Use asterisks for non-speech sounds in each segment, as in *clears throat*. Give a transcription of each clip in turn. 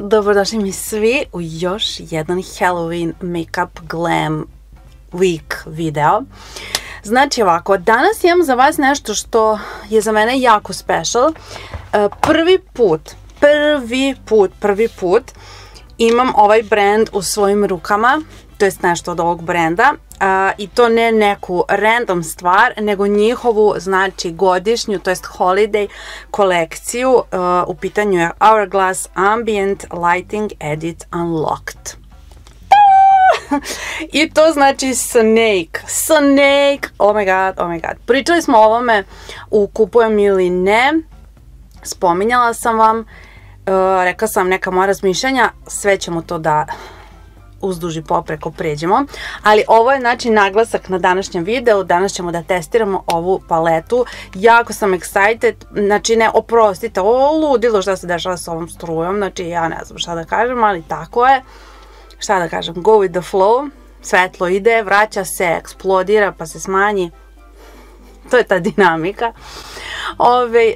dobrodošli mi svi u još jedan Halloween Makeup Glam Week video. Znači ovako, danas imam za vas nešto što je za mene jako special. E, prvi put, prvi put, prvi put imam ovaj brand u svojim rukama, to jest nešto od ovog brenda i to ne neku random stvar, nego njihovu znači godišnju, to jest holiday kolekciju. u pitanju je Hourglass Ambient Lighting Edit Unlocked. *laughs* I to znači Snake. Snake! Oh my god, oh my god. Pričali smo o ovome u Kupujem ili ne. Spominjala sam vam. rekla sam neka moja razmišljanja. Sve ćemo to da uzduži popreko pređemo. Ali ovo je znači naglasak na današnjem videu. Danas ćemo da testiramo ovu paletu. Jako sam excited. Znači ne, oprostite, ovo ludilo šta se dešava s ovom strujom. Znači ja ne znam šta da kažem, ali tako je. Šta da kažem, go with the flow. Svetlo ide, vraća se, eksplodira pa se smanji. To je ta dinamika. Ove,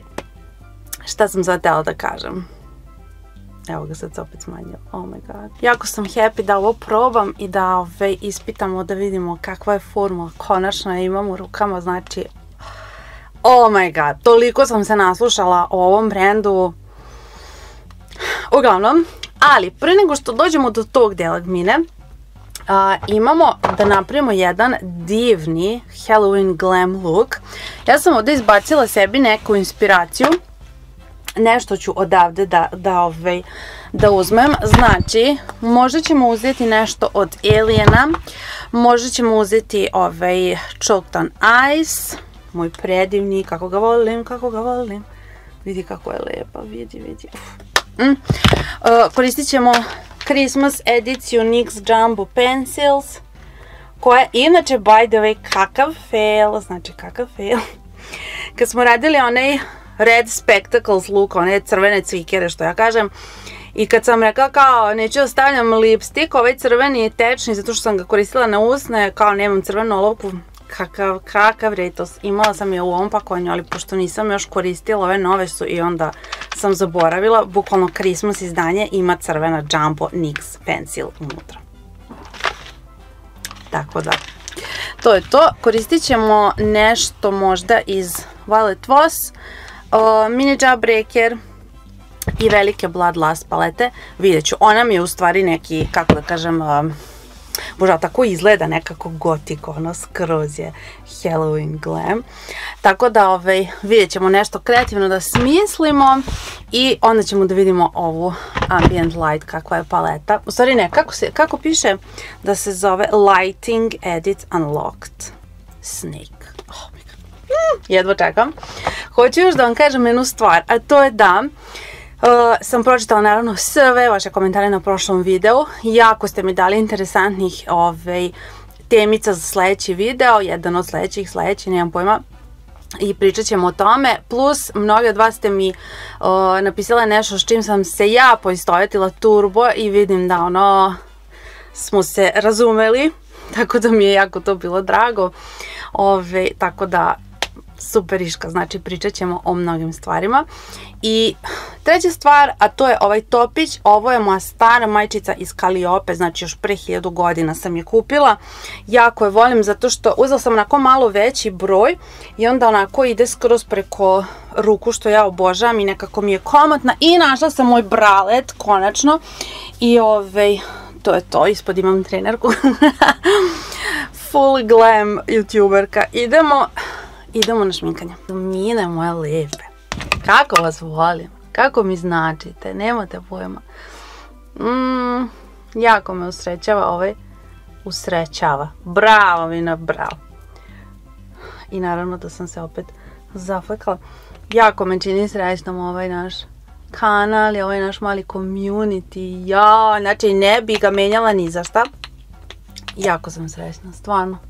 šta sam sad da kažem? Evo ga sad opet smanjio. Oh my god. Jako sam happy da ovo probam i da ove, ispitamo da vidimo kakva je formula. Konačno je imam u rukama. Znači, oh my god. Toliko sam se naslušala o ovom brendu. Uglavnom, ali prije nego što dođemo do tog dela gmine, imamo da napravimo jedan divni Halloween glam look. Ja sam ovdje izbacila sebi neku inspiraciju nešto ću odavde da, da, ovaj, da uzmem. Znači, možda ćemo uzeti nešto od Aliena, možda ćemo uzeti ovaj Chalked on Ice, moj predivni, kako ga volim, kako ga volim. Vidi kako je lepa, vidi, vidi. Mm. Uh, koristit ćemo Christmas ediciju NYX Jumbo Pencils, koja inače, by the way, kakav fail, znači kakav fail. *laughs* Kad smo radili onaj red spectacles look, one crvene cvikere što ja kažem. I kad sam rekla kao neću stavljam lipstick, ovaj crveni je tečni zato što sam ga koristila na usne, kao nemam crvenu olovku, kakav, kakav retos. Imala sam je u ovom pakovanju, ali pošto nisam još koristila, ove nove su i onda sam zaboravila. Bukvalno Christmas izdanje ima crvena Jumbo NYX pencil unutra. Tako da, to je to. Koristit ćemo nešto možda iz Violet Voss mini Jawbreaker i velike Bloodlust palete. Vidjet ću, ona mi je u stvari neki, kako da kažem, možda tako izgleda nekako gotik, ono skroz je Halloween glam. Tako da ovaj, vidjet ćemo nešto kreativno da smislimo i onda ćemo da vidimo ovu ambient light kakva je paleta. U stvari ne, kako, se, kako piše da se zove Lighting Edit Unlocked Snake. Oh jedva čekam. Hoću još da vam kažem jednu stvar, a to je da uh, sam pročitala naravno sve vaše komentare na prošlom videu. Jako ste mi dali interesantnih ovaj, temica za sljedeći video, jedan od sljedećih, sljedeći, nemam pojma, i pričat ćemo o tome. Plus, mnogi od vas ste mi uh, napisala nešto s čim sam se ja poistovjetila turbo i vidim da ono smo se razumeli. *laughs* Tako da mi je jako to bilo drago. Ove, tako da superiška, znači pričat ćemo o mnogim stvarima. I treća stvar, a to je ovaj topić, ovo je moja stara majčica iz Kaliope, znači još pre hiljadu godina sam je kupila. Jako je volim zato što uzela sam onako malo veći broj i onda onako ide skroz preko ruku što ja obožavam i nekako mi je komotna. I našla sam moj bralet, konačno. I ovaj, to je to, ispod imam trenerku. *laughs* Full glam youtuberka. Idemo idemo na šminkanje. Mine moje lepe. Kako vas volim. Kako mi značite. Nemate pojma. Mm, jako me usrećava ovaj. Usrećava. Bravo Mina, bravo. I naravno da sam se opet zaflekala. Jako me čini srećnom ovaj naš kanal i ovaj naš mali community. Ja, znači ne bi ga menjala ni za šta. Jako sam srećna, stvarno.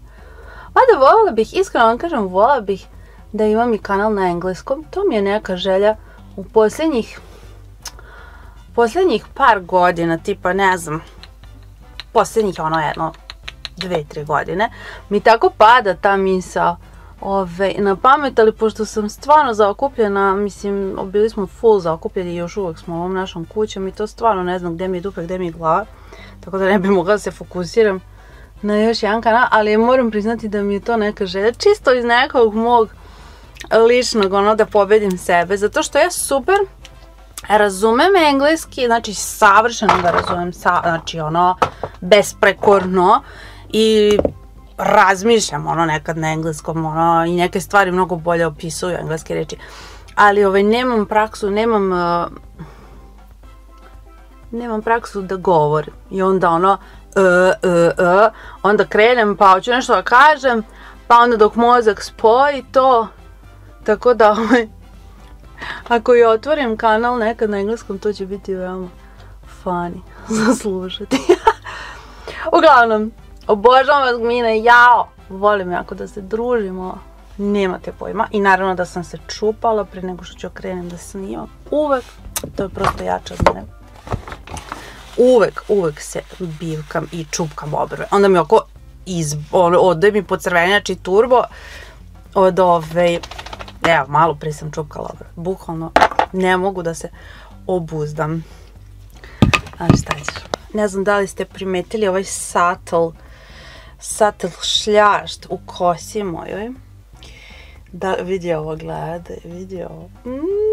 Mada volila bih, iskreno vam kažem, volila bih da imam i kanal na engleskom. To mi je neka želja u posljednjih posljednjih par godina, tipa ne znam, posljednjih ono jedno, dve, tri godine, mi tako pada ta misao ove, na pamet, ali pošto sam stvarno zaokupljena, mislim, bili smo full zaokupljeni i još uvijek smo ovom našom kućom i to stvarno ne znam gdje mi je dupe, gdje mi je glava, tako da ne bi mogla da se fokusiram na još jedan kanal, ali moram priznati da mi je to neka želja, čisto iz nekog mog ličnog, ono, da pobedim sebe, zato što ja super razumem engleski, znači savršeno ga razumem, znači ono, besprekorno i razmišljam ono nekad na engleskom ono i neke stvari mnogo bolje opisuju engleske reči. Ali ovaj nemam praksu, nemam uh, nemam praksu da govorim. I onda ono onda krenem pa hoću nešto da kažem, pa onda dok mozak spoji to. Tako da ovaj ako i otvorim kanal nekad na engleskom, to će biti veoma funny *laughs* za slušati. *laughs* Uglavnom, Obožavam vas gmine, jao! Volim jako da se družimo, nemate pojma. I naravno da sam se čupala prije nego što ću okrenem da snimam. Uvek, to je prosto jače od mene. Uvek, uvek se bivkam i čupkam obrve. Onda mi oko iz, ode mi pocrvenjači turbo od ove, evo, malo prije sam čupkala obrve. Bukvalno ne mogu da se obuzdam. Ali šta ćeš? Ne znam da li ste primetili ovaj satel satl šljašt u kosi mojoj. Da, vidi ovo, gledaj, vidi ovo. Mm.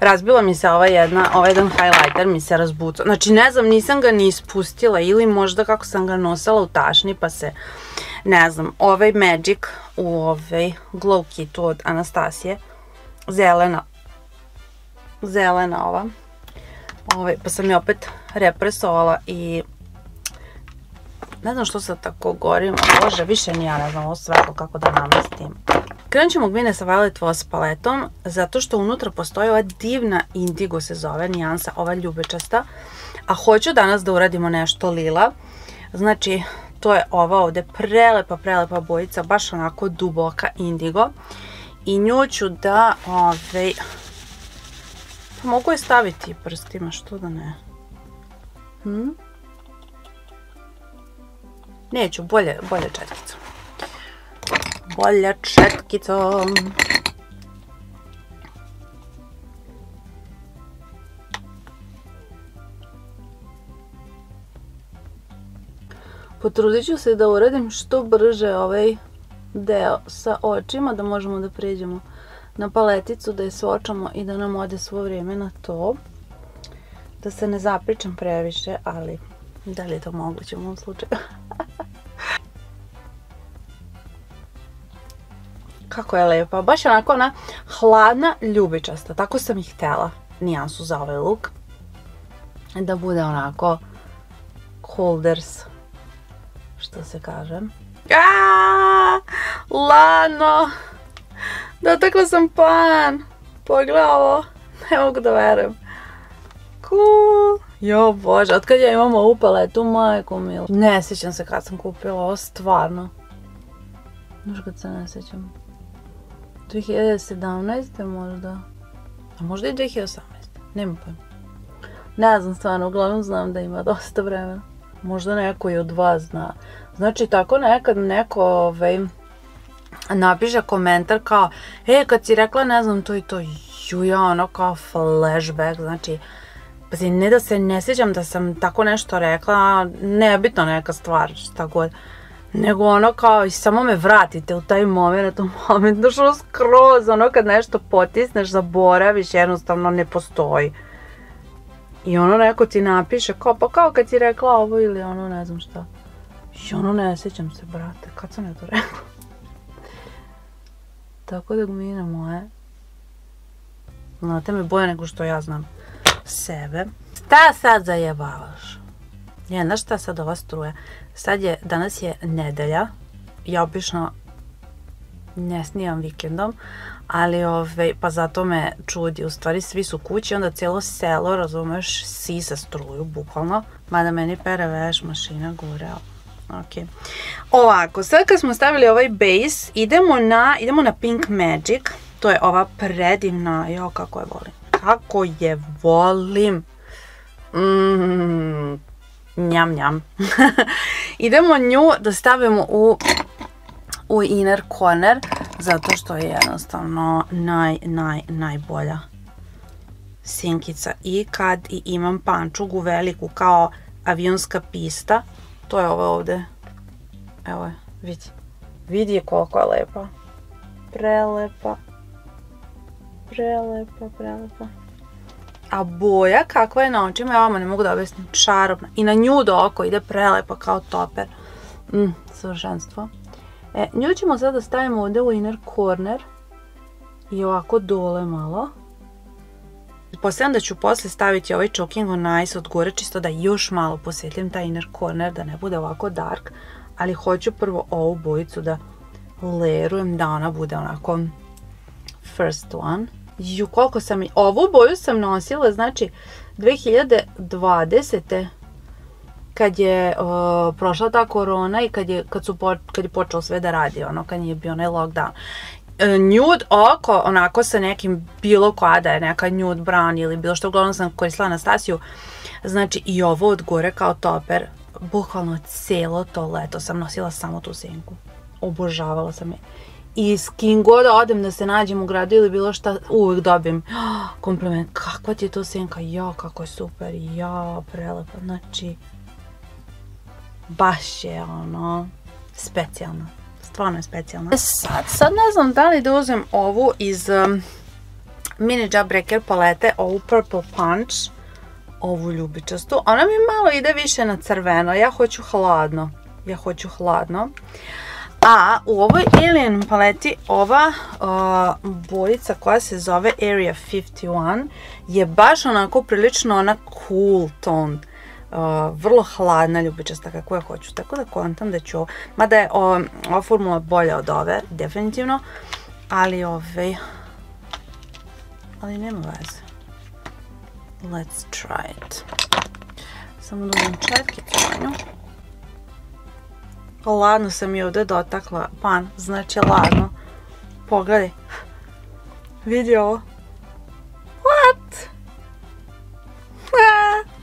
Razbila mi se ova jedna, ovaj jedan highlighter mi se razbucao. Znači, ne znam, nisam ga ni ispustila ili možda kako sam ga nosila u tašni pa se, ne znam, ovaj Magic u ovaj Glow Kitu od Anastasije. Zelena. Zelena ova. Ovaj, pa sam je opet represovala i ne znam što sad tako gorim, bože, više ni ja ne znam ovo svetlo kako da namestim. Krenut ćemo gmine sa Violet Voss paletom, zato što unutra postoji ova divna indigo se zove, nijansa, ova ljubečasta. A hoću danas da uradimo nešto lila. Znači, to je ova ovde prelepa, prelepa bojica, baš onako duboka indigo. I nju ću da, ovaj, pa mogu je staviti prstima, što da ne. Hm? Neću, bolje, bolje četkicom. Bolje četkicom. Potrudit ću se da uradim što brže ovaj deo sa očima, da možemo da pređemo na paleticu, da je svočamo i da nam ode svo vrijeme na to. Da se ne zapričam previše, ali da li je to moguće u mom slučaju? *laughs* Kako je lepa, baš onako ona hladna, ljubičasta, tako sam i htjela nijansu za ovaj look. Da bude onako holders, što se kaže. Aaaa, Lano, dotakla sam pan, pogledaj ovo, ne mogu da verujem. Cool. Jo bože, od ja imam ovu paletu, majko milo. Ne sjećam se kad sam kupila ovo, stvarno. Možda kad se ne sjećam. 2017. možda. A možda i 2018. Nema pojma. Ne znam stvarno, uglavnom znam da ima *laughs* dosta vremena. Možda neko i od vas zna. Znači tako nekad neko ovaj, napiše komentar kao E, kad si rekla ne znam to i to, juja, ono kao flashback, znači Pazi, ne da se ne sjećam da sam tako nešto rekla, nebitno neka stvar, šta god. Nego ono kao i samo me vratite u taj moment, u moment, došlo skroz, ono kad nešto potisneš, zaboraviš, jednostavno ne postoji. I ono neko ti napiše, kao pa kao kad ti rekla ovo ili ono ne znam šta. I ono ne sjećam se, brate, kad sam ja to *laughs* rekla. Tako da gmine moje. Znate me boje nego što ja znam sebe. Šta sad zajebavaš? Ne, znaš šta sad ova struja? Sad je, danas je nedelja. Ja obično ne snijam vikendom, ali ove, pa zato me čudi. U stvari svi su kući, onda cijelo selo, razumeš, sisa struju, bukvalno. Mada meni pere veš mašina gore, Ok. Ovako, sad kad smo stavili ovaj base, idemo na, idemo na Pink Magic. To je ova predivna, jo kako je volim kako je volim. Mm, njam njam. *laughs* Idemo nju da stavimo u u inner corner zato što je jednostavno naj, naj, najbolja sinkica. I kad i imam pančugu veliku kao avionska pista to je ovo ovdje evo je, vidi. Vidi koliko je lepa. Prelepa. Prelepa, prelepa a boja kakva je na očima, ja vam ne mogu da objasnim, čarobna. I na nju do oko ide prelepa kao toper. Mm, savršenstvo. E, nju ćemo sada stavimo ovdje u inner corner. I ovako dole malo. Posljedno da ću poslije staviti ovaj Choking on Ice od gore čisto da još malo posvjetlim taj inner corner da ne bude ovako dark. Ali hoću prvo ovu bojicu da lerujem da ona bude onako first one. Ju, koliko sam, ovu boju sam nosila, znači 2020. kad je prošla ta korona i kad je, kad su kad je počelo sve da radi, ono, kad je bio onaj lockdown. E, nude oko, onako sa nekim bilo koja da je neka nude brown ili bilo što, uglavnom sam koristila Anastasiju, znači i ovo od gore kao toper, bukvalno cijelo to leto sam nosila samo tu senku. Obožavala sam je. I s kim god odem da se nađem u gradu ili bilo šta, uvijek dobijem kompliment. Kakva ti je to senka? Ja, kako je super. Ja, prelepa. Znači, baš je ono, specijalno. Stvarno je specijalno. E sad, sad ne znam da li da uzem ovu iz um, Mini Jawbreaker palete, ovu Purple Punch. Ovu ljubičastu. Ona mi malo ide više na crveno. Ja hoću hladno. Ja hoću hladno. A u ovoj Alien paleti ova bojica koja se zove Area 51 je baš onako prilično ona cool tone. vrlo hladna ljubičasta kako ja hoću. Tako da kontam da ću, mada je ova formula bolja od ove, definitivno. Ali ove, ali nema veze. Let's try it. Samo da četkicu na Ladno sam i ovdje dotakla pan, znači ladno. Pogledaj. Vidi ovo. What?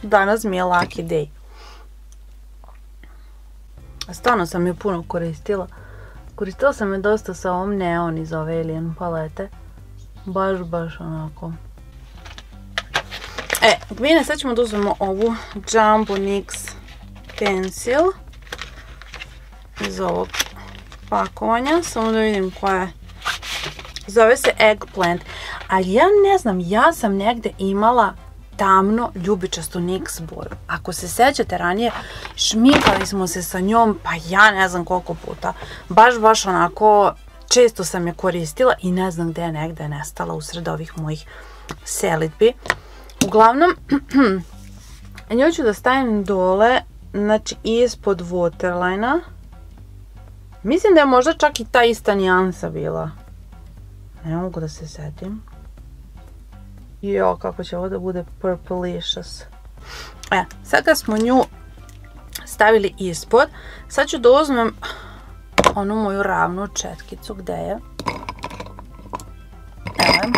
Danas mi je lucky day. Stvarno sam je puno koristila. Koristila sam je dosta sa ovom neon iz ove Alien palete. Baš, baš onako. E, Gvine, sad ćemo da uzmemo ovu Jumbo NYX Pencil iz ovog pakovanja. Samo da vidim koja je. Zove se eggplant. Ali ja ne znam, ja sam negdje imala tamno ljubičastu NYX boju. Ako se sećate ranije, šminkali smo se sa njom, pa ja ne znam koliko puta. Baš, baš onako, često sam je koristila i ne znam gdje je negdje nestala usred ovih mojih selitbi. Uglavnom, *clears throat* nju ću da stavim dole, znači ispod waterline Mislim da je možda čak i ta ista nijansa bila. Ne mogu da se setim. Jo, kako će ovo da bude purplicious. E, sad kad smo nju stavili ispod, sad ću da uzmem onu moju ravnu četkicu, gdje je? Evo.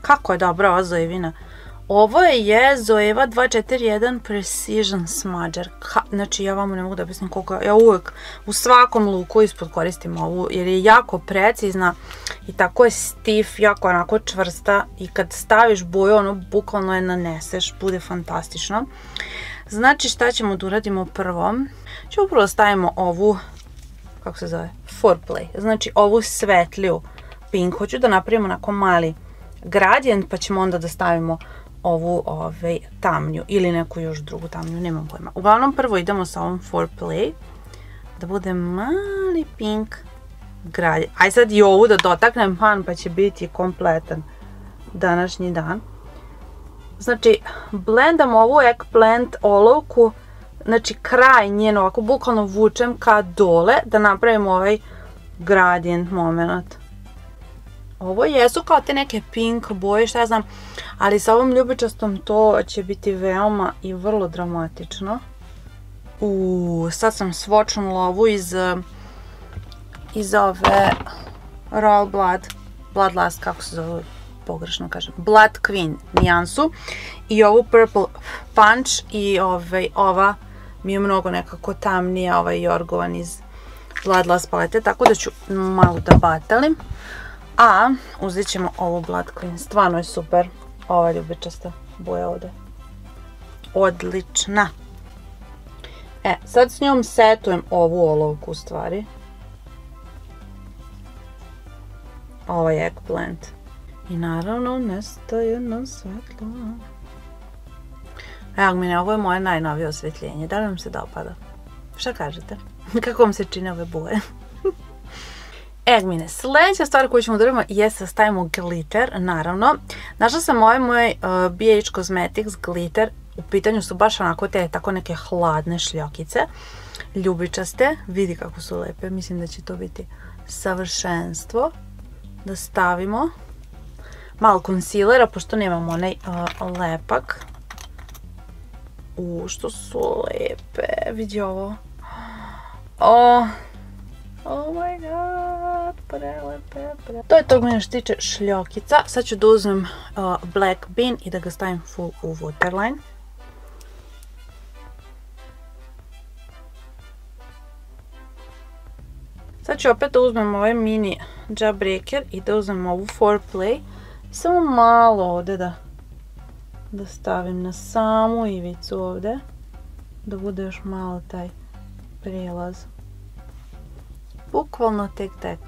Kako je dobra ova zojevina. Ovo je Zoeva 241 Precision Smudger. znači ja vam ne mogu da objasnim koliko ja uvijek u svakom luku ispod koristim ovu jer je jako precizna i tako je stif, jako onako čvrsta i kad staviš boju ono bukvalno je naneseš, bude fantastično. Znači šta ćemo da uradimo prvo? Ćemo prvo stavimo ovu, kako se zove, foreplay, znači ovu svetliju pink. Hoću da napravimo onako mali gradijent pa ćemo onda da stavimo ovu ovaj, tamnju ili neku još drugu tamnju, nemam pojma. Uglavnom prvo idemo sa ovom Foreplay da bude mali pink gralje. Aj sad i ovu da dotaknem pan pa će biti kompletan današnji dan. Znači, blendam ovu eggplant olovku, znači kraj njen ovako bukvalno vučem ka dole da napravim ovaj gradient moment. Ovo jesu kao te neke pink boje, šta ja znam, ali sa ovom ljubičastom to će biti veoma i vrlo dramatično. U, sad sam svočnula ovu iz, iz ove Royal Blood, Bloodlust, kako se zove, pogrešno kažem, Blood Queen nijansu. I ovu Purple Punch i ovaj, ova mi je mnogo nekako tamnija, ovaj Jorgovan iz Bloodlust palete, tako da ću malo da batalim. A uzet ćemo ovu Blood Clean, stvarno je super ova ljubičasta boja ovdje. Odlična. E, sad s njom setujem ovu olovku u stvari. Ovaj eggplant. I naravno nestaje na svetlo. Evo mi ovo je moje najnovije osvjetljenje. Da li vam se dopada? Šta kažete? *laughs* Kako vam se čine ove boje? Egmine, sljedeća stvar koju ćemo da je da stavimo glitter, naravno. Našla sam ovaj moj uh, BH Cosmetics glitter. U pitanju su baš onako te tako neke hladne šljokice. Ljubičaste. Vidi kako su lepe. Mislim da će to biti savršenstvo. Da stavimo malo konsilera, pošto nemam onaj uh, lepak. U, što su lepe. Vidi ovo. Oh, oh my god, prelepe, prelepe. To je to mene što tiče šljokica. Sad ću da uzmem uh, Black Bean i da ga stavim full u waterline. Sad ću opet da uzmem ovaj mini Jawbreaker i da uzmem ovu Foreplay. Samo malo ovdje da, da stavim na samu ivicu ovdje. Da bude još malo taj prijelaz. Bukvalno tek tek.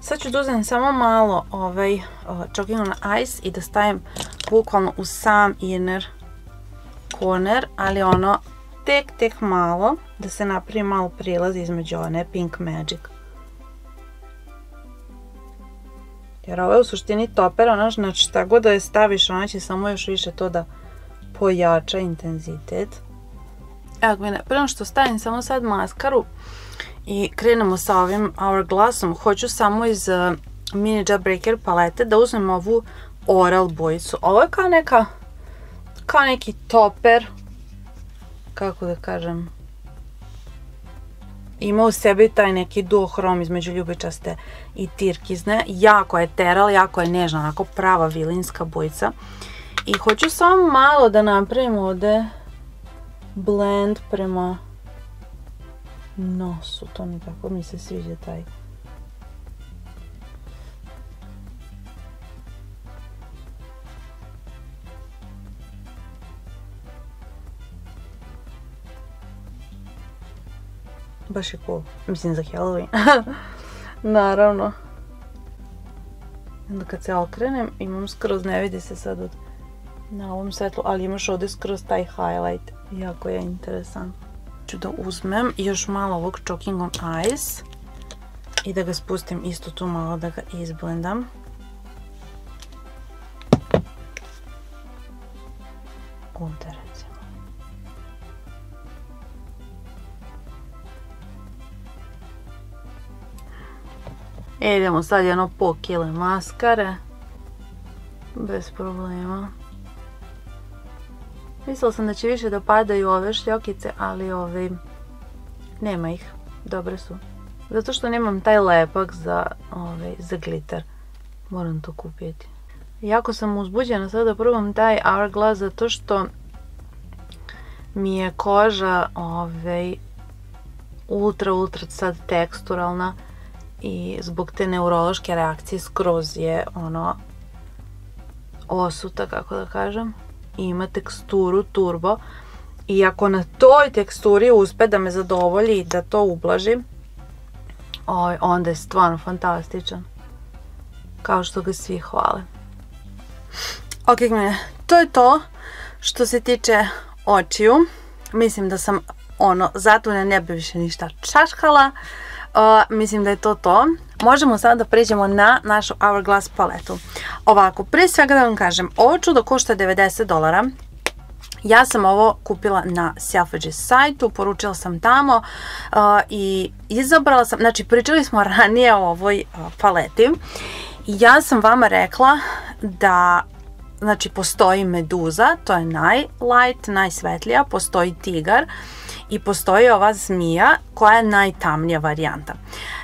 Sad ću da samo malo ovaj Choking on Ice i da stavim bukvalno u sam inner corner, ali ono tek tek malo da se napravi malo prilaz između one Pink Magic. Jer ovo je u suštini toper, ono znači šta god da je staviš, ona će samo još više to da pojača intenzitet. Evo prema što stavim samo sad maskaru i krenemo sa ovim Hourglassom, hoću samo iz uh, Mini Jawbreaker palete da uzmem ovu Oral bojicu. Ovo je kao neka, kao neki toper, kako da kažem, ima u sebi taj neki duohrom između ljubičaste i tirkizne. Jako je teral, jako je nežna, onako prava vilinska bojica. I hoću samo malo da napravim ovdje blend prema nosu. To mi tako mi se sviđa taj Baš je cool. Mislim za Halloween. Naravno. Kad se okrenem, imam skroz, ne vidi se sad na ovom svetlu, ali imaš ovdje skroz taj highlight. Jako je interesant. Ću da uzmem još malo ovog Choking on Ice i da ga spustim isto tu malo da ga izblendam. Ovdje E, idemo sad jedno po kile maskare. Bez problema. Mislila sam da će više da padaju ove šljokice, ali ove nema ih. Dobre su. Zato što nemam taj lepak za, ove, za glitter. Moram to kupiti. Jako sam uzbuđena sada da probam taj Hourglass zato što mi je koža ove, ultra ultra sad teksturalna i zbog te neurološke reakcije skroz je ono osuta kako da kažem ima teksturu turbo. I ako na toj teksturi uspe da me zadovolji i da to ublaži onda je stvarno fantastičan. Kao što ga svi hvale. Ok to je to što se tiče očiju. Mislim da sam ono zato ne bi više ništa čaškala mislim da je to to. Možemo sada da pređemo na našu Hourglass paletu. Ovako, prije svega da vam kažem, ovo čudo košta 90 dolara. Ja sam ovo kupila na Selfridges sajtu, poručila sam tamo i izabrala sam, znači pričali smo *laughs* ranije o ovoj paleti. Ja sam vama rekla da znači postoji meduza, to je najlight, najsvetlija, postoji tigar i postoji ova zmija koja je najtamnija varijanta.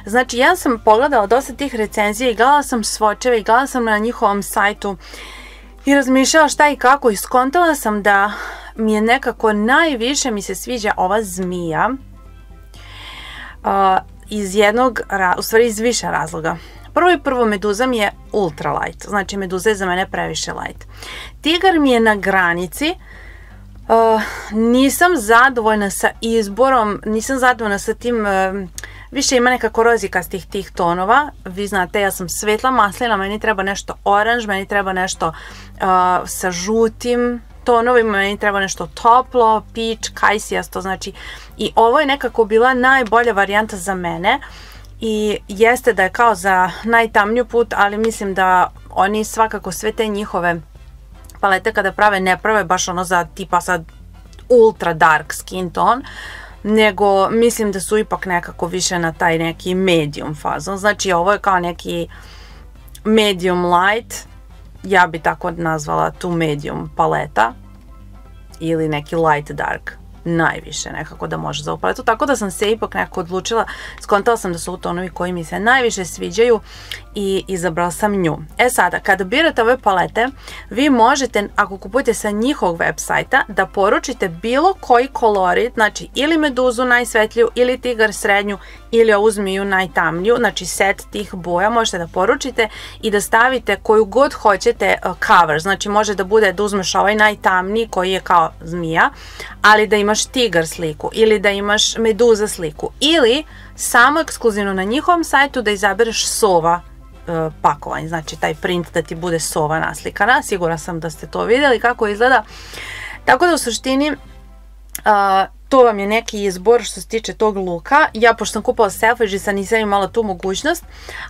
Znači ja sam pogledala dosta tih recenzija i gledala sam svočeve i gledala sam na njihovom sajtu i razmišljala šta i kako i skontala sam da mi je nekako najviše mi se sviđa ova zmija iz jednog, u stvari iz više razloga. Prvo i prvo meduza mi je ultra light, znači meduza je za mene previše light. Tigar mi je na granici, nisam zadovoljna sa izborom, nisam zadovoljna sa tim, više ima nekako rozikastih tih tonova, vi znate ja sam svetla maslina, meni treba nešto oranž, meni treba nešto sa žutim tonovima, meni treba nešto toplo, peach, kajsijasto, znači i ovo je nekako bila najbolja varijanta za mene. I jeste da je kao za najtamniju put, ali mislim da oni svakako sve te njihove palete kada prave ne prave baš ono za tipa sad ultra dark skin tone, nego mislim da su ipak nekako više na taj neki medium fazon. Znači ovo je kao neki medium light, ja bi tako nazvala tu medium paleta ili neki light dark najviše nekako da može za paletu. Tako da sam se ipak nekako odlučila, skontala sam da su tonovi koji mi se najviše sviđaju i izabrala sam nju. E sada, kada birate ove palete, vi možete, ako kupujete sa njihovog web sajta, da poručite bilo koji kolorit, znači ili meduzu najsvetliju, ili tigar srednju, ili ovu zmiju najtamniju, znači set tih boja možete da poručite i da stavite koju god hoćete uh, cover, znači može da bude da uzmeš ovaj najtamniji koji je kao zmija, ali da imaš tigar sliku ili da imaš meduza sliku ili samo ekskluzivno na njihovom sajtu da izabereš sova uh, pakovanje, znači taj print da ti bude sova naslikana, sigura sam da ste to vidjeli kako izgleda, tako da u suštini uh, to vam je neki izbor što se tiče tog luka. Ja, pošto sam kupala self-edžica, nisam imala tu mogućnost,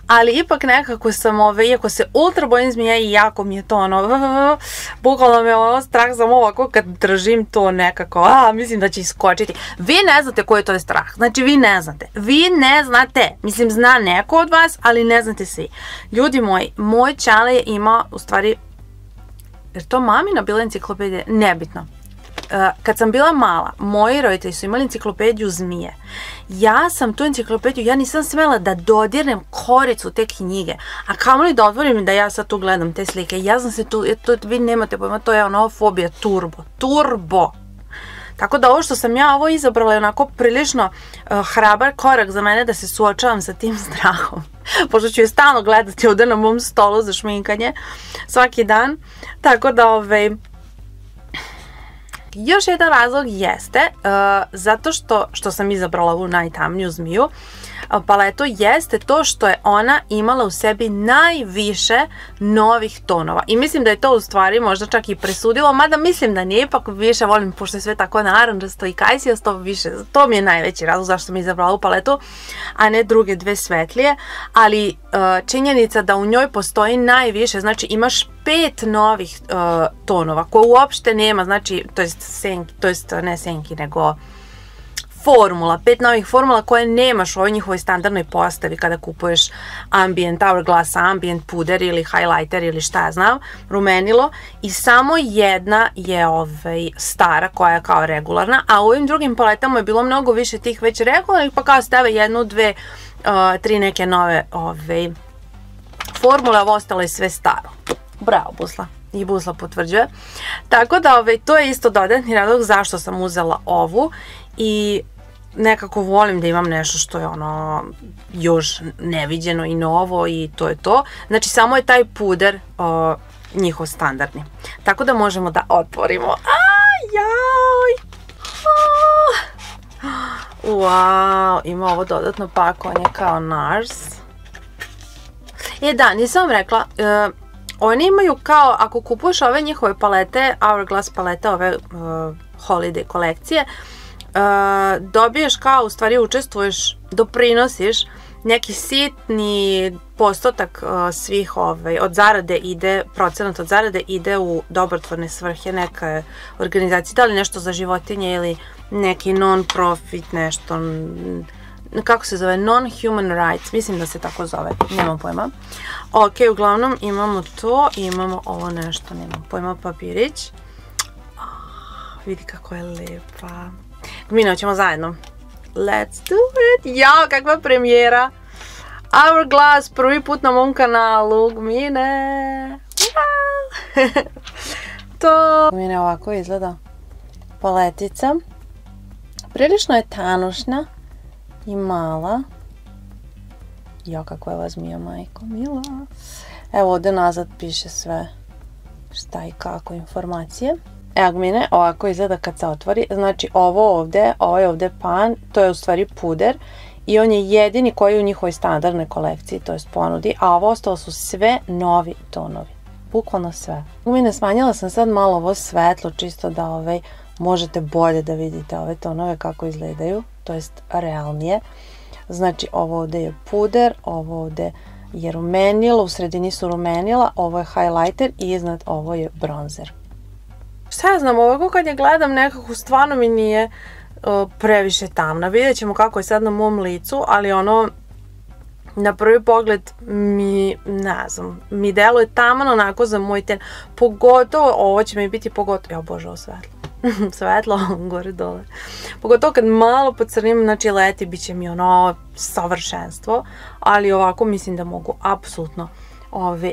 ali ipak nekako sam, ove, iako se ultra bojim zmija i jako mi je to ono, bukvalno me ono strah sam ovako kad držim to nekako, a, mislim da će iskočiti. Vi ne znate koji je to strah, znači vi ne znate, vi ne znate, mislim zna neko od vas, ali ne znate svi. Ljudi moji, moj čale je imao, u stvari, jer to mamina bila enciklopedija, nebitno, kad sam bila mala, moji roditelji su imali enciklopediju zmije. Ja sam tu enciklopediju, ja nisam smela da dodirnem koricu te knjige, a kamoli da otvorim da ja sad tu gledam te slike. Ja sam se tu, to, vi nemate pojma, to je ono fobija turbo, turbo. Tako da ovo što sam ja ovo izabrala je onako prilično uh, hrabar korak za mene da se suočavam sa tim *laughs* strahom. Pošto ću je stalno gledati ovdje na mom stolu za šminkanje svaki dan. Tako da ovaj, još jedan razlog jeste uh, zato što, što sam izabrala ovu najtamniju zmiju paletu jeste to što je ona imala u sebi najviše novih tonova. I mislim da je to u stvari možda čak i presudilo, mada mislim da nije, ipak više volim, pošto je sve tako naranđasto i kajsijasto, više, to mi je najveći razlog zašto sam izabrala u paletu, a ne druge dve svetlije, ali uh, činjenica da u njoj postoji najviše, znači imaš pet novih uh, tonova koje uopšte nema, znači, to jest senki, to jest ne senki, nego formula, pet novih formula koje nemaš u ovoj njihovoj standardnoj postavi kada kupuješ ambient hourglass, ambient puder ili highlighter ili šta ja znam, rumenilo i samo jedna je ovaj, stara koja je kao regularna, a u ovim drugim paletama je bilo mnogo više tih već regularnih pa kao stave jednu, dve, uh, tri neke nove ovaj, formule, ovo ostalo je sve staro. Bravo, Busla i Busla potvrđuje. Tako da ovaj, to je isto dodatni razlog zašto sam uzela ovu i nekako volim da imam nešto što je ono još neviđeno i novo i to je to. Znači samo je taj puder o, njihov standardni. Tako da možemo da otvorimo. Ajaj! Wow, ima ovo dodatno pakovanje kao NARS. E da, nisam vam rekla, e, oni imaju kao, ako kupuješ ove njihove palete, Hourglass palete, ove uh, holiday kolekcije, dobiješ kao, u stvari učestvuješ, doprinosiš neki sitni postotak svih ovaj, od zarade ide, procenat od zarade ide u dobrotvorne svrhe neke organizacije, da li nešto za životinje ili neki non-profit, nešto kako se zove, non-human rights, mislim da se tako zove, nemam pojma. Ok, uglavnom imamo to imamo ovo nešto, nemam pojma, papirić. Oh, vidi kako je lepa. Mi noćemo zajedno. Let's do it! Jao, kakva premijera! Hourglass, prvi put na mom kanalu, Gmine! *laughs* To mene ovako izgleda paletica. Prilično je tanušna i mala. Jo, kakva je ova zmija, majko, mila. Evo ovdje nazad piše sve šta i kako informacije. Evo mine, ovako izgleda kad se otvori. Znači ovo ovdje, ovaj ovdje pan, to je u stvari puder i on je jedini koji je u njihovoj standardnoj kolekciji, to jest ponudi, a ovo ostalo su sve novi tonovi. Bukvalno sve. Mine, smanjila sam sad malo ovo svetlo, čisto da ovaj, možete bolje da vidite ove tonove kako izgledaju, to jest realnije. Znači ovo ovdje je puder, ovo ovdje je rumenilo, u sredini su rumenila, ovo je highlighter i iznad ovo je bronzer. Šta ja znam, ovako kad je gledam nekako stvarno mi nije previše tamna. Vidjet ćemo kako je sad na mom licu, ali ono na prvi pogled mi, ne znam, mi deluje taman onako za moj ten. Pogotovo, ovo će mi biti pogotovo, ja bože ovo svetlo. *laughs* svetlo, *laughs* gore dole. Pogotovo kad malo pocrnim, znači leti bit će mi ono savršenstvo, ali ovako mislim da mogu apsolutno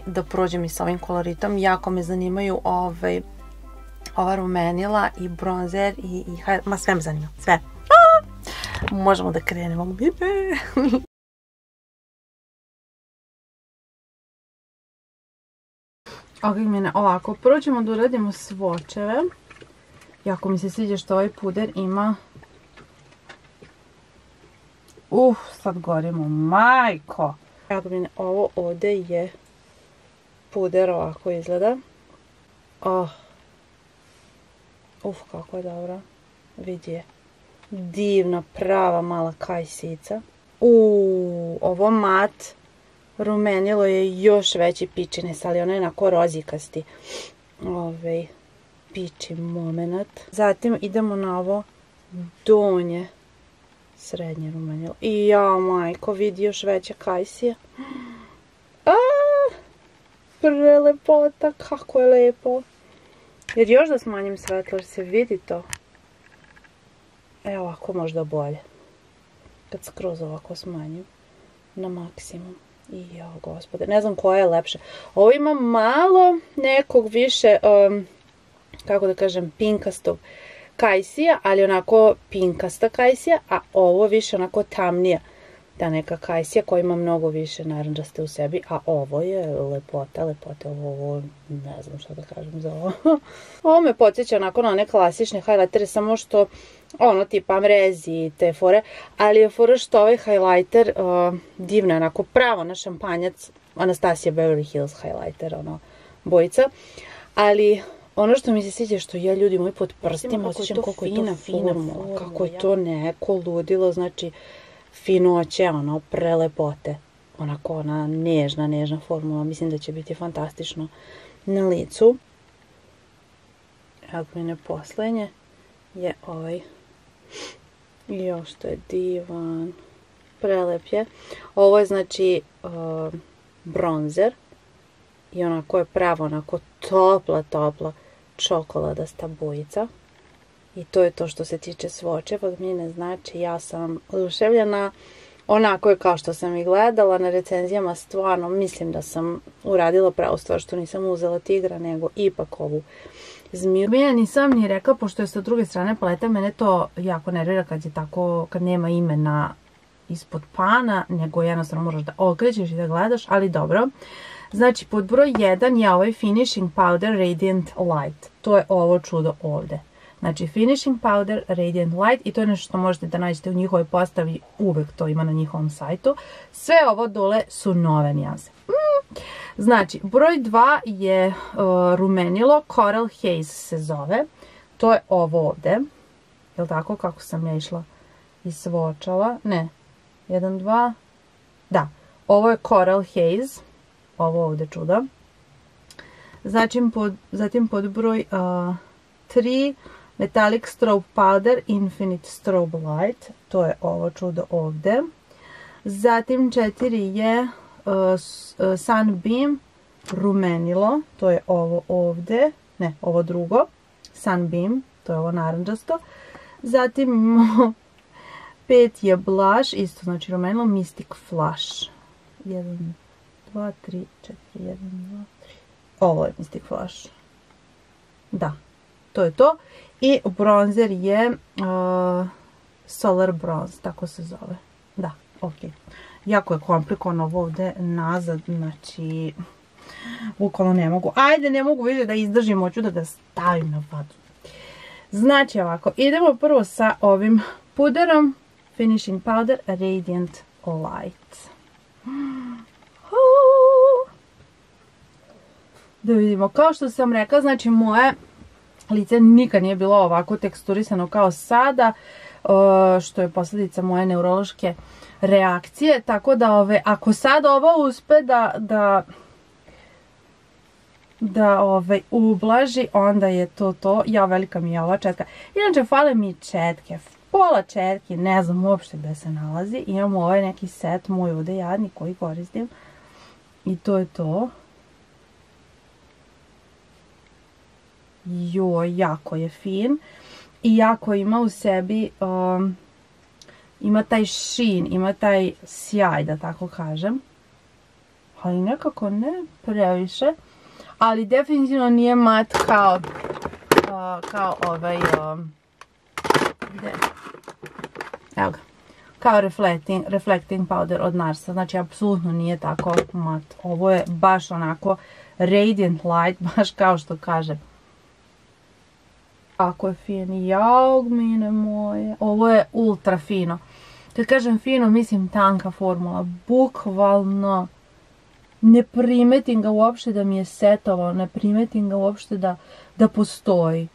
da prođem i sa ovim koloritom. Jako me zanimaju ove, ova rumenila i bronzer i, i ma sve me zanima, sve. Možemo da krenemo. *laughs* Ok, mene, ovako, prvo ćemo da uradimo svočeve. Jako mi se sviđa što ovaj puder ima... Uf, sad gorimo, majko! Evo mene, ovo ovdje je puder, ovako izgleda. Oh. Uf, kako je dobro. Vidi je. Divna, prava mala kajsica. Uuu, ovo mat rumenilo je još veći pičines, ali ono je onako rozikasti. Ovaj, piči moment. Zatim idemo na ovo donje srednje rumenilo. I ja, majko, vidi još veće kajsije. *gasps* Prelepota, kako je lepo. Jer još da smanjim svetlo, se vidi to. Evo ovako možda bolje. Kad skroz ovako smanjim na maksimum. I jo, gospode, ne znam koja je lepše. Ovo ima malo nekog više, um, kako da kažem, pinkastog kajsija, ali onako pinkasta kajsija, a ovo više onako tamnija ta neka kajsija koja ima mnogo više naranđaste u sebi, a ovo je lepota, lepota, ovo, ne znam što da kažem za ovo. *laughs* ovo me podsjeća onako na one klasične highlightere, samo što ono tipa mrezi i te fore, ali je fora što ovaj highlighter uh, divno, onako pravo na šampanjac, Anastasia Beverly Hills highlighter, ono, bojica, ali ono što mi se sviđa što ja ljudi moji pod prstima osjećam koliko je to fina, kako je to neko ludilo, znači finoće, ono, prelepote. Onako, ona nežna, nežna formula. Mislim da će biti fantastično na licu. Evo mene posljednje je ovaj jo što je divan prelep je ovo je znači uh, bronzer i onako je pravo onako topla topla čokoladasta bojica i to je to što se tiče svoče od mene znači ja sam oduševljena onako je kao što sam i gledala na recenzijama stvarno mislim da sam uradila pravo stvar što nisam uzela tigra nego ipak ovu zmiju. Ja nisam ni rekla, pošto je sa druge strane paleta, mene to jako nervira kad je tako, kad nema imena ispod pana, nego jednostavno moraš da okrećeš i da gledaš, ali dobro. Znači, pod broj 1 je ovaj Finishing Powder Radiant Light. To je ovo čudo ovdje. Znači, Finishing Powder Radiant Light i to je nešto što možete da nađete u njihovoj postavi, uvek to ima na njihovom sajtu. Sve ovo dole su nove nijanse. Mm. Znači, broj 2 je uh, rumenilo, Coral Haze se zove. To je ovo ovdje. Je li tako kako sam ja išla i svočala? Ne. 1, 2. Da. Ovo je Coral Haze. Ovo ovdje čuda. Zatim pod, zatim pod broj 3 uh, Metallic Strobe Powder Infinite Strobe Light. To je ovo čudo ovdje. Zatim 4 je Uh, uh, Sunbeam rumenilo, to je ovo ovdje, ne, ovo drugo, Sunbeam, to je ovo naranđasto. Zatim imamo *laughs* pet je blush, isto znači rumenilo, Mystic Flush. 1, 2, 3, 4, 1, 2, 3, ovo je Mystic Flush. Da, to je to. I bronzer je uh, Solar Bronze, tako se zove. Da, ok. Jako je komplikovano ovo ovde nazad, znači... Bukvalno ne mogu. Ajde, ne mogu više da izdržim, hoću da ga stavim na vadu. Znači ovako, idemo prvo sa ovim puderom. Finishing Powder Radiant Light. *gasps* Da vidimo, kao što sam rekla, znači moje lice nikad nije bilo ovako teksturisano kao sada, što je posljedica moje neurološke reakcije, tako da ove, ako sad ovo uspe da, da da ovaj, ublaži, onda je to to. Ja, velika mi je ova četka. Inače, fale mi četke. Pola četke, ne znam uopšte gde se nalazi. Imamo ovaj neki set moj ovde jadni koji koristim. I to je to. Joj, jako je fin. I jako ima u sebi, um, ima taj šin, ima taj sjaj, da tako kažem. Ali nekako ne previše. Ali definitivno nije mat kao uh, kao ovaj um, evo ga. Kao reflecting, reflecting powder od Narsa, znači apsolutno nije tako mat, ovo je baš onako radiant light, *laughs* baš kao što kaže ako je fin, jaug mine moje, ovo je ultra fino, kad kažem fino mislim tanka formula, bukvalno ne primetim ga uopšte da mi je setovao, ne primetim ga uopšte da, da postoji.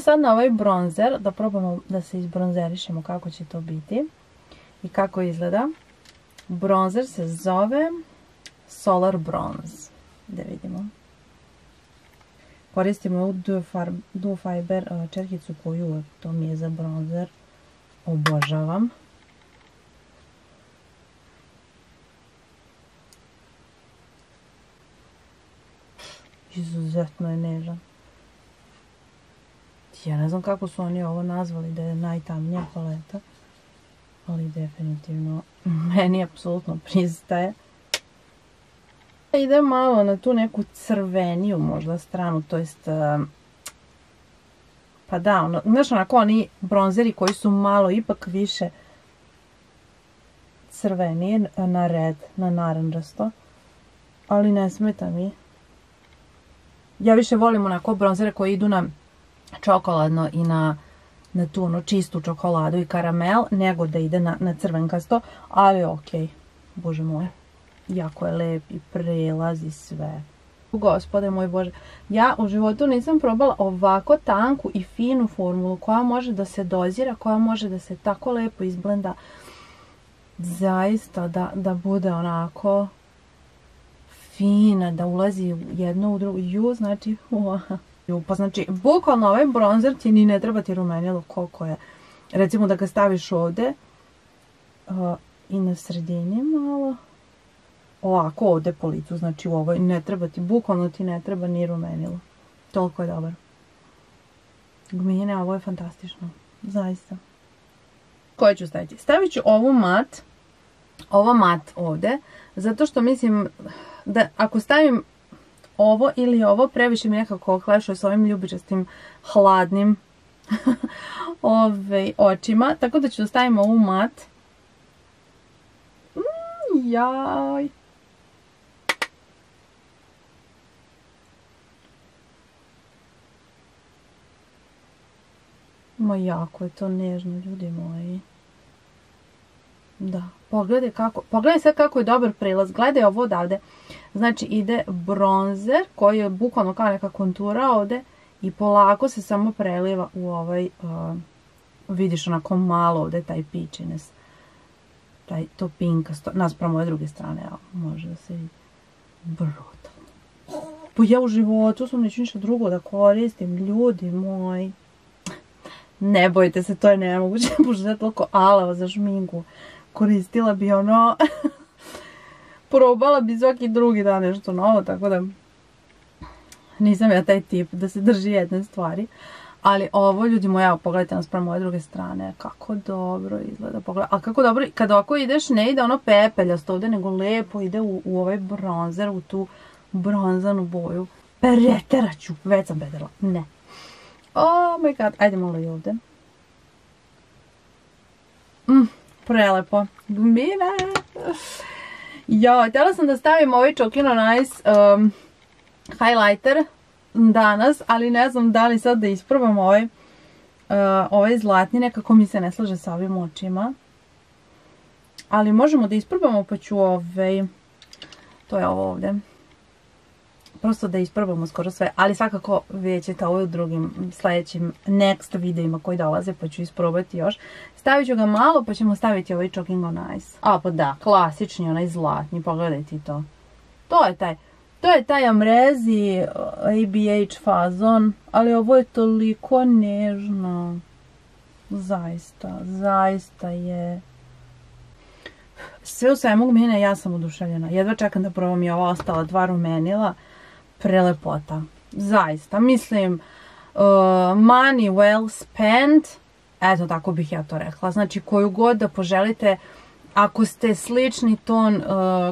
Sad na ovaj bronzer, da probamo da se izbronzerišemo kako će to biti i kako izgleda. Bronzer se zove Solar Bronze. Da vidimo. Koristimo ovu Duo Fiber čerkicu koju to mi je za bronzer. Obožavam. Izuzetno je nežan. Ja ne znam kako su oni ovo nazvali da je najtamnija paleta. Ali definitivno *laughs* meni apsolutno pristaje. Ide malo na tu neku crveniju možda stranu, to jest... Uh, pa da, ono, znaš onako oni bronzeri koji su malo ipak više crvenije na red, na naranđasto. Ali ne smeta mi. Ja više volim onako bronzere koji idu na čokoladno i na, na tu ono, čistu čokoladu i karamel, nego da ide na, na crvenkasto, ali okej, bože moj, jako je lep i prelazi sve. Gospode moj bože, ja u životu nisam probala ovako tanku i finu formulu koja može da se dozira, koja može da se tako lepo izblenda. Zaista da, da bude onako fina, da ulazi jedno u drugo. Ju, znači, *laughs* ju, pa znači, bukvalno ovaj bronzer ti ni ne treba ti rumenilo koliko je. Recimo da ga staviš ovde uh, i na sredini malo. Ovako ovde po licu, znači u ovoj ne treba ti, bukvalno ti ne treba ni rumenilo. Toliko je dobar. Gmine, ovo je fantastično. Zaista. Koje ću staviti? Stavit ću ovu mat, ovo mat ovde, zato što mislim, da ako stavim ovo ili ovo, previše mi nekako oklešuje s ovim ljubičastim hladnim *laughs* ove, očima. Tako da ću stavim ovu mat. Mm, jaj. Ma jako je to nežno, ljudi moji. Da, pogledaj kako, pogledaj sad kako je dobar prilaz. Gledaj ovo odavde. Znači ide bronzer koji je bukvalno kao neka kontura ovde i polako se samo preliva u ovaj, uh, vidiš onako malo ovde taj pičines. Taj, to pinkasto, naspram ove druge strane, evo, može da se vidi. Brutalno. Pa ja u životu sam neću ništa drugo da koristim, ljudi moji. Ne bojte se, to je nemoguće, *laughs* pošto je toliko alava za šminku koristila bi ono, *laughs* probala bi svaki drugi dan nešto novo, tako da nisam ja taj tip da se drži jedne stvari. Ali ovo, ljudi moji, evo, pogledajte nas prema ove druge strane, kako dobro izgleda, pogledaj. A kako dobro, kada ovako ideš, ne ide ono pepeljasto ovde, nego lepo ide u, u ovaj bronzer, u tu bronzanu boju. Preteraću, već sam preterala. Ne. Oh my god, ajde malo i ovdje. Mm, prelepo. Gmine. Jo, htjela sam da stavim ovaj Chokino Nice um, highlighter danas, ali ne znam da li sad da isprobam ovaj, uh, ovaj zlatni, nekako mi se ne slaže sa ovim očima. Ali možemo da isprobamo pa ću ovaj, to je ovo ovdje prosto da isprobamo skoro sve, ali svakako vidjet ćete ovo u drugim sljedećim next videima koji dolaze, pa ću isprobati još. Stavit ću ga malo, pa ćemo staviti ovaj Choking on Ice. A pa da, klasični, onaj zlatni, pogledajte to. To je taj, to je taj Amrezi ABH fazon, ali ovo je toliko nežno. Zaista, zaista je... Sve u svemu mene ja sam oduševljena. Jedva čekam da probam i ova ostala dva rumenila prelepota. Zaista. Mislim, uh, money well spent, eto tako bih ja to rekla. Znači koju god da poželite, ako ste slični ton uh,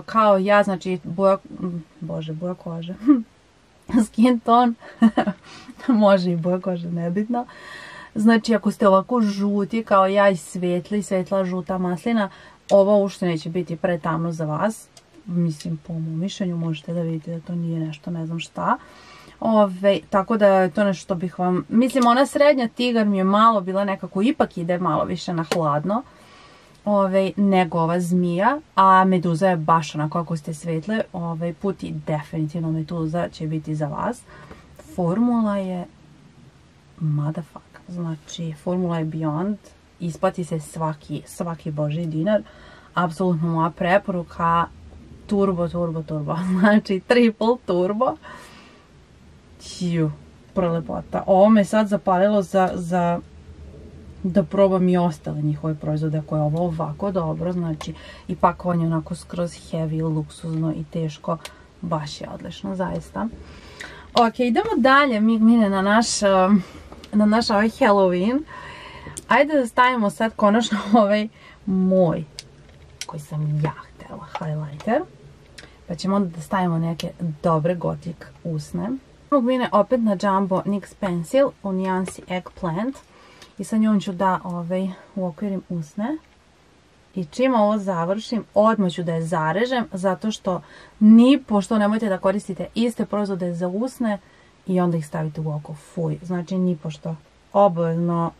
kao ja, znači boja, bože, boja kože, *laughs* skin ton, *laughs* može i boja kože, nebitno. Znači ako ste ovako žuti kao ja i svetli, svetla žuta maslina, ovo ušte neće biti pretamno za vas mislim po mom mišljenju možete da vidite da to nije nešto ne znam šta. Ove, tako da je to nešto bih vam, mislim ona srednja tigar mi je malo bila nekako, ipak ide malo više na hladno ove, nego ova zmija, a meduza je baš onako ako ste svetle, ovaj put i definitivno meduza će biti za vas. Formula je motherfuck, znači formula je beyond, isplati se svaki, svaki boži dinar, apsolutno moja preporuka, turbo, turbo, turbo. *laughs* Znači triple turbo. Ćiju, prelepota. Ovo me sad zapalilo za, za da probam i ostale njihove proizvode koje je ovo ovako dobro, znači i pakovanje onako skroz heavy, luksuzno i teško, baš je odlično, zaista. Ok, idemo dalje, mi mine na naš, um, na naš ovaj Halloween. Ajde da stavimo sad konačno *laughs* ovaj moj, koji sam ja htjela, highlighter. Pa ćemo onda da stavimo neke dobre gotik usne. Ovog mine opet na Jumbo NYX Pencil u nijansi Eggplant. I sa njom ću da ovaj, uokvirim usne. I čim ovo završim, odmah ću da je zarežem, zato što ni pošto nemojte da koristite iste proizvode za usne i onda ih stavite u oko. Fuj, znači ni pošto obavezno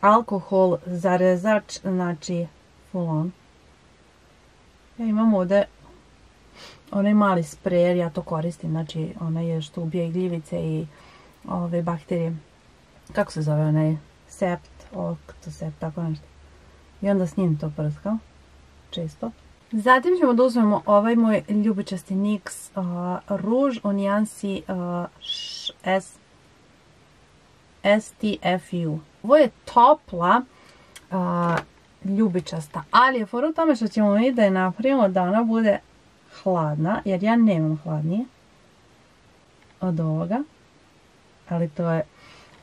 alkohol, zarezač, znači full on. Ja imam ovdje onaj mali sprejer, ja to koristim, znači onaj je što ubija i gljivice i ove bakterije. Kako se zove onaj sept, oktosept, tako nešto. I onda s njim to prskam, često. Zatim ćemo da uzmemo ovaj moj ljubičasti NYX ruž u nijansi STFU. Ovo je topla ljubičasta, ali je for u tome što ćemo mi da je napravimo da ona bude hladna, jer ja nemam hladnije od ovoga. Ali to je,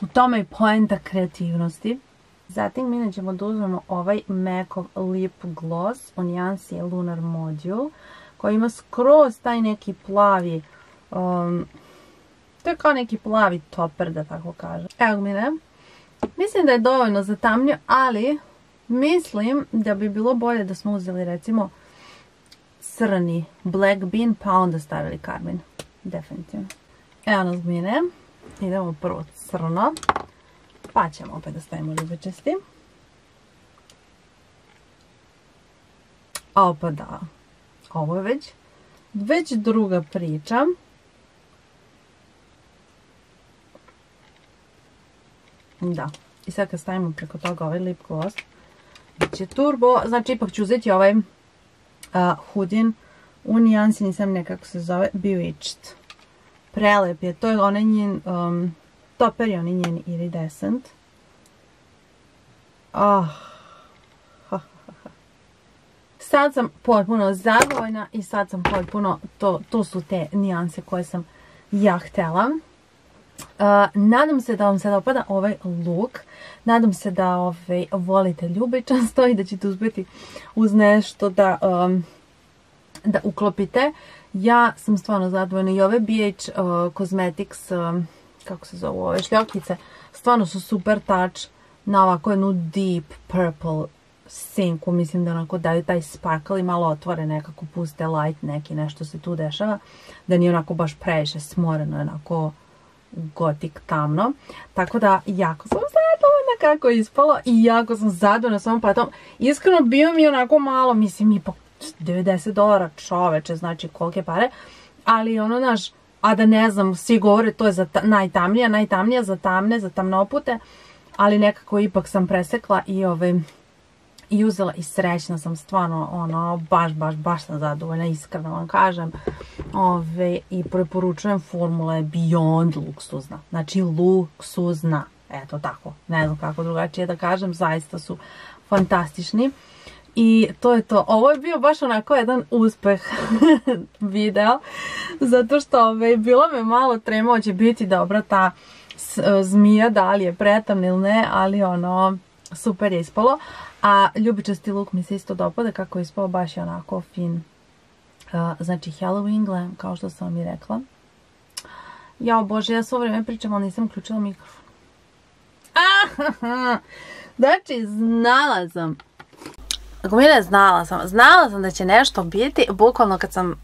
u tome i poenta kreativnosti. Zatim mi ćemo da uzmemo ovaj MAC Lip Gloss u nijansi Lunar Module, koji ima skroz taj neki plavi, um, to je kao neki plavi toper, da tako kažem. Evo mi ne. Mislim da je dovoljno zatamnio, ali mislim da bi bilo bolje da smo uzeli recimo crni black bean pa onda stavili karmin. Definitivno. Evo nas gmine. Idemo prvo crno. Pa ćemo opet da stavimo ljubičasti. Opa da. Ovo je već, već druga priča. Da. I sad kad stavimo preko toga ovaj lip gloss, bit će turbo. Znači ipak ću uzeti ovaj uh, Hudin u nijansi, nisam nekako se zove, Bewitched. Prelep je, to je onaj njen, um, toper onaj njen iridescent. Oh. Sad sam potpuno zadovoljna i sad sam potpuno, to, to su te nijanse koje sam ja htjela. Nadam se da vam se dopada ovaj look. Nadam se da ovaj, volite ljubičasto i da ćete uspjeti uz nešto da um, da uklopite. Ja sam stvarno zadovoljna i ove BH uh, Cosmetics, um, kako se zove ove šljokice, stvarno su super touch na ovako jednu deep purple senku, mislim da onako daju taj sparkle i malo otvore nekako, puste light neki, nešto se tu dešava, da nije onako baš previše smoreno, onako gotik tamno. Tako da jako sam zadovoljna kako je ispalo i jako sam zadovoljna s ovom paletom. Iskreno bio mi onako malo, mislim ipak 90 dolara čoveče, znači kolike pare, ali ono naš, a da ne znam, svi govore to je za najtamnija, najtamnija za tamne, za tamnopute, ali nekako ipak sam presekla i ovaj, i uzela i srećna sam stvarno ono baš baš baš sam zadovoljna iskreno vam kažem. Ove i preporučujem formula je beyond luksuzna. Znači luksuzna. Eto tako. Ne znam kako drugačije da kažem zaista su fantastični. I to je to. Ovo je bio baš onako jedan uspeh *laughs* video, zato što ove, bilo me malo tremo, će biti dobra ta zmija, da li je pretamna ili ne, ali ono, super je ispalo. A ljubičasti luk mi se isto dopada kako je ispao baš onako fin. Znači Halloween glam, kao što sam vam i rekla. Jao bože, ja svo vrijeme pričam, ali nisam uključila mikrofon. *laughs* Znači, znala sam. Ako znala sam, znala sam da će nešto biti, bukvalno kad sam,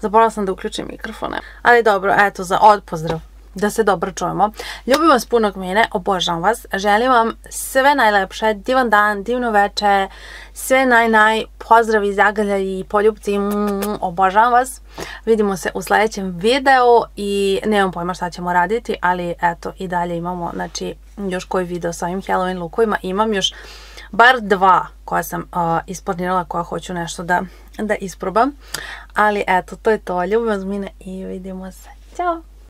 zaboravila sam da uključim mikrofone. Ali dobro, eto, za odpozdrav da se dobro čujemo. Ljubim vas punog mene, obožavam vas, želim vam sve najlepše, divan dan, divno veče, sve naj naj, pozdravi, zagaljaji, poljubci, mm, obožavam vas. Vidimo se u sljedećem videu i nemam pojma šta ćemo raditi, ali eto i dalje imamo znači, još koji video sa ovim Halloween lookovima, imam još bar dva koja sam isplanirala koja hoću nešto da, da isprobam. Ali eto, to je to. Ljubim vas mine i vidimo se. Ćao!